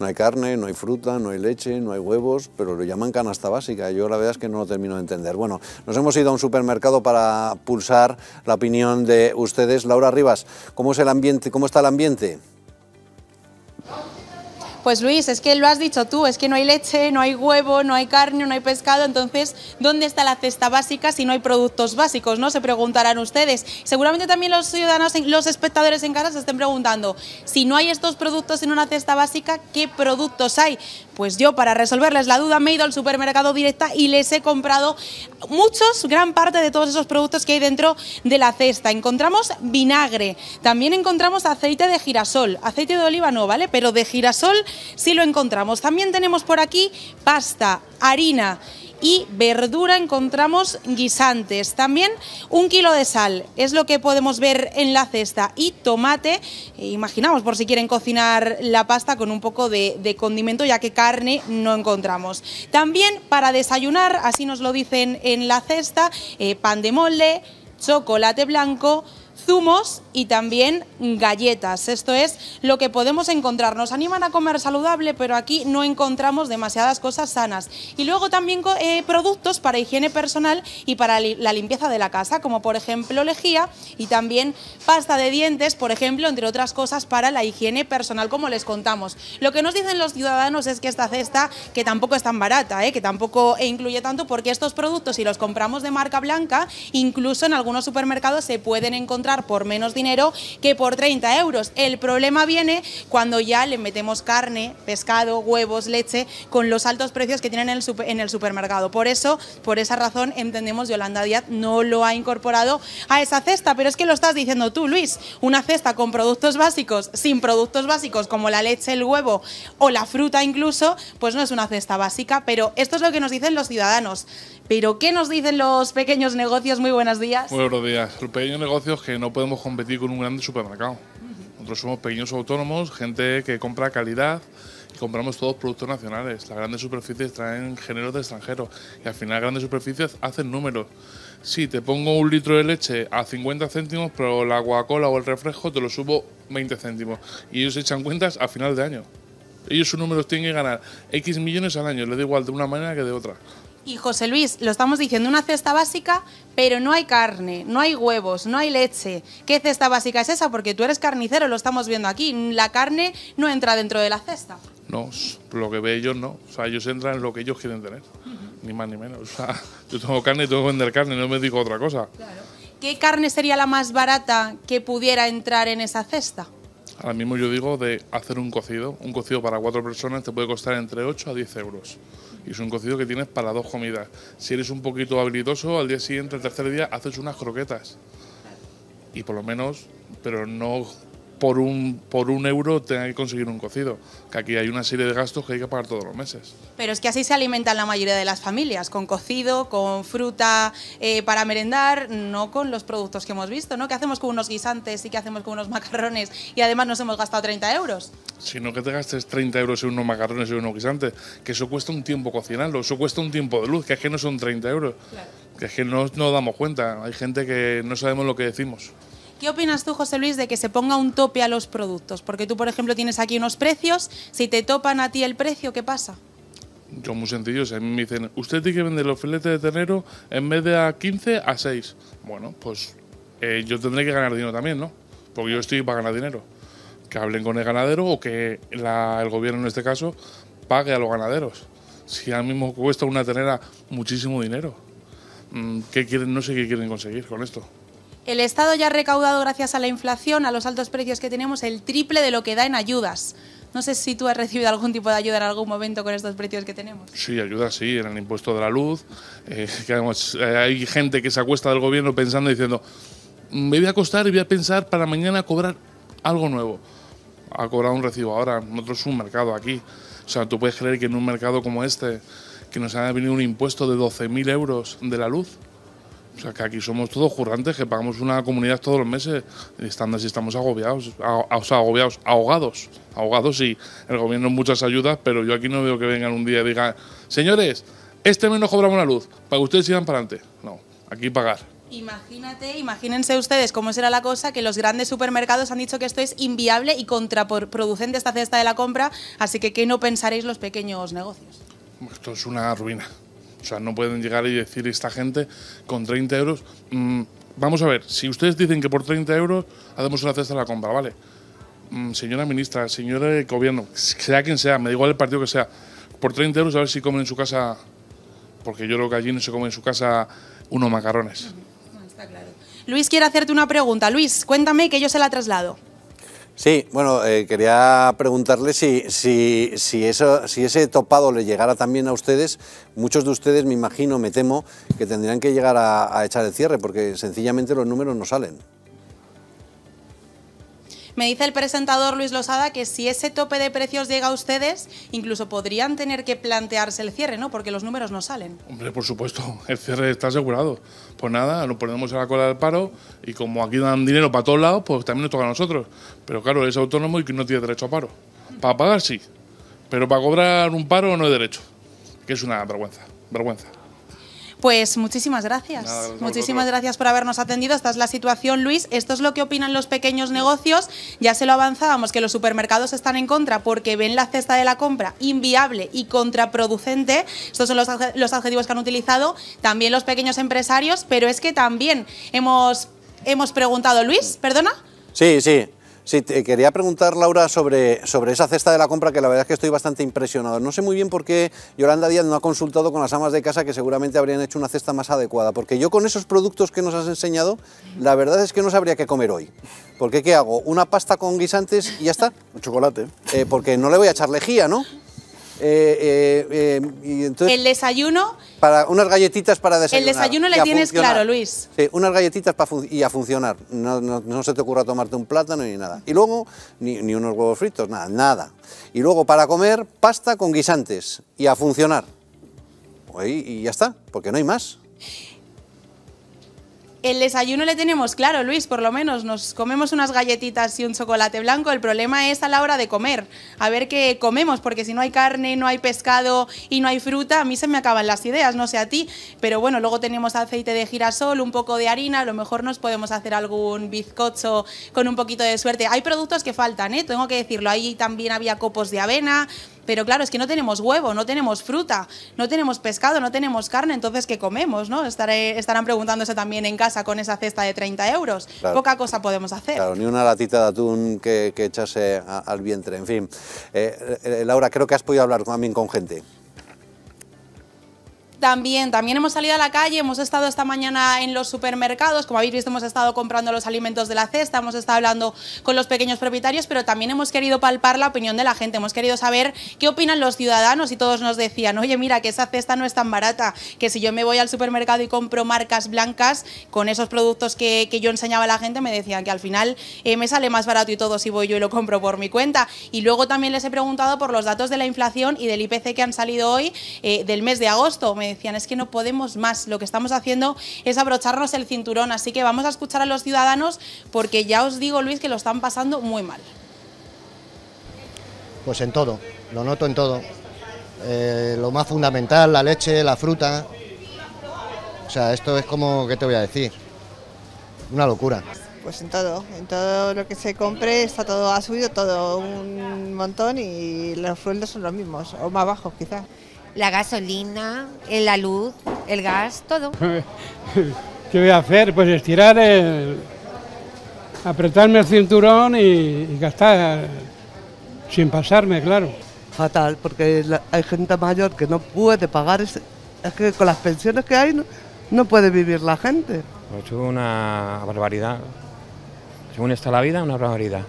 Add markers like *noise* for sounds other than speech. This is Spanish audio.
No hay carne, no hay fruta, no hay leche, no hay huevos, pero lo llaman canasta básica. Yo la verdad es que no lo termino de entender. Bueno, nos hemos ido a un supermercado para pulsar la opinión de ustedes. Laura Rivas, ¿cómo es el ambiente? ¿Cómo está el ambiente? Pues Luis, es que lo has dicho tú, es que no hay leche, no hay huevo, no hay carne, no hay pescado, entonces, ¿dónde está la cesta básica si no hay productos básicos? ¿no? Se preguntarán ustedes. Seguramente también los ciudadanos, los espectadores en casa se estén preguntando, si no hay estos productos en una cesta básica, ¿qué productos hay? Pues yo, para resolverles la duda, me he ido al supermercado directa y les he comprado muchos, gran parte de todos esos productos que hay dentro de la cesta. Encontramos vinagre, también encontramos aceite de girasol, aceite de oliva no, ¿vale? Pero de girasol sí lo encontramos. También tenemos por aquí pasta, harina y verdura encontramos guisantes. También un kilo de sal, es lo que podemos ver en la cesta. Y tomate, eh, imaginamos por si quieren cocinar la pasta con un poco de, condimento, ya que carne no encontramos. También para desayunar, así nos lo dicen en la cesta, eh, pan de molde, chocolate blanco, zumos y también galletas. Esto es lo que podemos encontrar. Nos animan a comer saludable, pero aquí no encontramos demasiadas cosas sanas. Y luego también eh, productos para higiene personal y para la limpieza de la casa, como por ejemplo lejía y también pasta de dientes, por ejemplo, entre otras cosas para la higiene personal, como les contamos. Lo que nos dicen los ciudadanos es que esta cesta, que tampoco es tan barata, eh, que tampoco incluye tanto, porque estos productos, si los compramos de marca blanca, incluso en algunos supermercados se pueden encontrar por menos dinero que por 30 euros. El problema viene cuando ya le metemos carne, pescado, huevos, leche, con los altos precios que tienen en el, supermercado. Por eso, por esa razón, entendemos Yolanda Díaz no lo ha incorporado a esa cesta. Pero es que lo estás diciendo tú, Luis, una cesta con productos básicos, sin productos básicos como la leche, el huevo o la fruta incluso, pues no es una cesta básica. Pero esto es lo que nos dicen los ciudadanos. Pero ¿qué nos dicen los pequeños negocios? Muy buenos días. Muy buenos días. Los pequeños negocios que no podemos competir con un grande supermercado. Nosotros somos pequeños autónomos, gente que compra calidad y compramos todos productos nacionales. Las grandes superficies traen géneros de extranjeros y al final grandes superficies hacen números. Sí, te pongo un litro de leche a 50 céntimos, pero la Coca-Cola o el refresco te lo subo 20 céntimos. Y ellos echan cuentas a final de año. Ellos sus números tienen que ganar X millones al año, les da igual de una manera que de otra. Y José Luis, lo estamos diciendo, una cesta básica, pero no hay carne, no hay huevos, no hay leche. ¿Qué cesta básica es esa? Porque tú eres carnicero, lo estamos viendo aquí. La carne no entra dentro de la cesta. No, lo que ve ellos no. O sea, ellos entran en lo que ellos quieren tener. Ni más ni menos. O sea, yo tengo carne y tengo que vender carne, no me digo otra cosa. ¿Qué carne sería la más barata que pudiera entrar en esa cesta? Ahora mismo yo digo de hacer un cocido. Un cocido para cuatro personas te puede costar entre 8 a 10 euros y es un cocido que tienes para dos comidas. Si eres un poquito habilidoso, al día siguiente, el tercer día, haces unas croquetas. Y por lo menos, pero no por un, por un euro tenga que conseguir un cocido. Que aquí hay una serie de gastos que hay que pagar todos los meses. Pero es que así se alimentan la mayoría de las familias, con cocido, con fruta eh, para merendar, no con los productos que hemos visto, ¿no? ¿Qué hacemos con unos guisantes y qué hacemos con unos macarrones y además nos hemos gastado 30 euros? Sino que te gastes 30 euros en unos macarrones y unos guisantes, que eso cuesta un tiempo cocinarlo, eso cuesta un tiempo de luz, que es que no son 30 euros. Que es que no nos damos cuenta, hay gente que no sabemos lo que decimos. ¿Qué opinas tú, José Luis, de que se ponga un tope a los productos? Porque tú, por ejemplo, tienes aquí unos precios. Si te topan a ti el precio, ¿qué pasa? Yo muy sencillo, si a mí me dicen, usted tiene que vender los filetes de ternero en vez de a 15 a 6. Bueno, pues eh, yo tendré que ganar dinero también, ¿no? Porque yo estoy para ganar dinero. Que hablen con el ganadero o que el gobierno en este caso pague a los ganaderos. Si ahora mismo cuesta una ternera muchísimo dinero. Mm, ¿Qué quieren? No sé qué quieren conseguir con esto. El Estado ya ha recaudado, gracias a la inflación, a los altos precios que tenemos, el triple de lo que da en ayudas. No sé si tú has recibido algún tipo de ayuda en algún momento con estos precios que tenemos. Sí, ayuda sí, en el impuesto de la luz. Eh, *laughs* eh, hay gente que se acuesta del gobierno pensando y diciendo, me voy a acostar y voy a pensar para mañana cobrar algo nuevo. Ha cobrado un recibo ahora, nosotros es un mercado aquí. O sea, tú puedes creer que en un mercado como este, que nos ha venido un impuesto de 12.000 euros de la luz, o sea, que aquí somos todos jurrantes, que pagamos una comunidad todos los meses, y estando así estamos agobiados, o sea, agobiados, ahogados, ahogados y el gobierno muchas ayudas, pero yo aquí no veo que vengan un día y digan, señores, este mes no cobramos la luz, para que ustedes sigan para adelante. No, aquí pagar. Imagínate, imagínense ustedes cómo será la cosa que los grandes supermercados han dicho que esto es inviable y contraproducente esta cesta de la compra, así que ¿qué no pensaréis los pequeños negocios? Esto es una ruina. O sea, no pueden llegar y decir esta gente con 30 euros. mm, vamos a ver, si ustedes dicen que por 30 euros hacemos una cesta de la compra, ¿vale? Mm, señora ministra, señora de gobierno, sea quien sea, me da igual el partido que sea, por 30 euros a ver si comen en su casa, porque yo creo que allí no se come en su casa unos macarrones. Está claro. Luis quiere hacerte una pregunta. Luis, cuéntame que yo se la traslado. Sí, bueno, eh, quería preguntarle si, si, si, eso, si ese topado le llegara también a ustedes. Muchos de ustedes, me imagino, me temo, que tendrían que llegar a, a echar el cierre, porque sencillamente los números no salen. Me dice el presentador Luis Losada que si ese tope de precios llega a ustedes, incluso podrían tener que plantearse el cierre, ¿no? Porque los números no salen. Hombre, por supuesto, *laughs* el cierre está asegurado. Pues nada, nos ponemos a la cola del paro y como aquí dan dinero para todos lados, pues también nos toca a nosotros. Pero claro, es autónomo y que no tiene derecho a paro. Para pagar sí, pero para cobrar un paro no hay derecho. Que es una vergüenza, vergüenza. Pues muchísimas gracias. Nada, gracias a muchísimas gracias por habernos atendido. Esta es la situación, Luis. Esto es lo que opinan los pequeños negocios. Ya se lo avanzábamos que los supermercados están en contra porque ven la cesta de la compra inviable y contraproducente. Estos son los, los adjetivos que han utilizado también los pequeños empresarios, pero es que también hemos, hemos preguntado, Luis, perdona. Sí, sí. Sí, te quería preguntar, Laura, sobre, sobre esa cesta de la compra, que la verdad es que estoy bastante impresionado. No sé muy bien por qué Yolanda Díaz no ha consultado con las amas de casa, que seguramente habrían hecho una cesta más adecuada. Porque yo con esos productos que nos has enseñado, la verdad es que no sabría qué comer hoy. Porque ¿qué hago? ¿Una pasta con guisantes y ya está? Chocolate. Eh, porque no le voy a echar lejía, ¿no? Eh, eh, eh, y entonces, El desayuno, para unas galletitas para desayunar. desayuno le tienes claro, Luis. Sí, unas galletitas pa fun- y a funcionar. No, no- no se te ocurra tomarte un plátano ni nada. Y luego, ni, ni unos huevos fritos, nada, nada. Y luego para comer, pasta con guisantes y a funcionar. Pues, Y, y ya está, porque no hay más. El desayuno le tenemos claro, Luis, por lo menos nos comemos unas galletitas y un chocolate blanco. El problema es a la hora de comer, a ver qué comemos, porque si no hay carne, no hay pescado y no hay fruta, a mí se me acaban las ideas, no sé a ti. Pero bueno, luego tenemos aceite de girasol, un poco de harina, a lo mejor nos podemos hacer algún bizcocho con un poquito de suerte. Hay productos que faltan, ¿eh? tengo que decirlo. Ahí también había copos de avena, pero claro, es que no tenemos huevo, no tenemos fruta, no tenemos pescado, no tenemos carne, entonces ¿qué comemos? ¿no? Estaré- estarán preguntándose también en casa con esa cesta de 30 euros. Claro. Poca cosa podemos hacer. Claro, ni una latita de atún que, que echase a- al vientre. En fin, Eh, eh, Laura, creo que has podido hablar también con gente. También, también hemos salido a la calle, hemos estado esta mañana en los supermercados, como habéis visto hemos estado comprando los alimentos de la cesta, hemos estado hablando con los pequeños propietarios, pero también hemos querido palpar la opinión de la gente, hemos querido saber qué opinan los ciudadanos y todos nos decían, oye mira que esa cesta no es tan barata, que si yo me voy al supermercado y compro marcas blancas con esos productos que, que yo enseñaba a la gente, me decían que al final eh, me sale más barato y todo si voy yo y lo compro por mi cuenta. Y luego también les he preguntado por los datos de la inflación y del IPC que han salido hoy eh, del mes de agosto. Decían, es que no podemos más, lo que estamos haciendo es abrocharnos el cinturón, así que vamos a escuchar a los ciudadanos porque ya os digo, Luis, que lo están pasando muy mal. Pues en todo, lo noto en todo. Eh, lo más fundamental, la leche, la fruta. O sea, esto es como, ¿qué te voy a decir? Una locura. Pues en todo, en todo lo que se compre está todo, ha subido todo un montón y los sueldos son los mismos, o más bajos quizás. La gasolina, la luz, el gas, todo. *laughs* ¿Qué voy a hacer? Pues estirar el... apretarme el cinturón y, y gastar sin pasarme, claro. fatal, porque la- hay gente mayor que no puede pagar, ese- es que con las pensiones que hay no, no puede vivir la gente. Pues una barbaridad. Según está la vida, una barbaridad.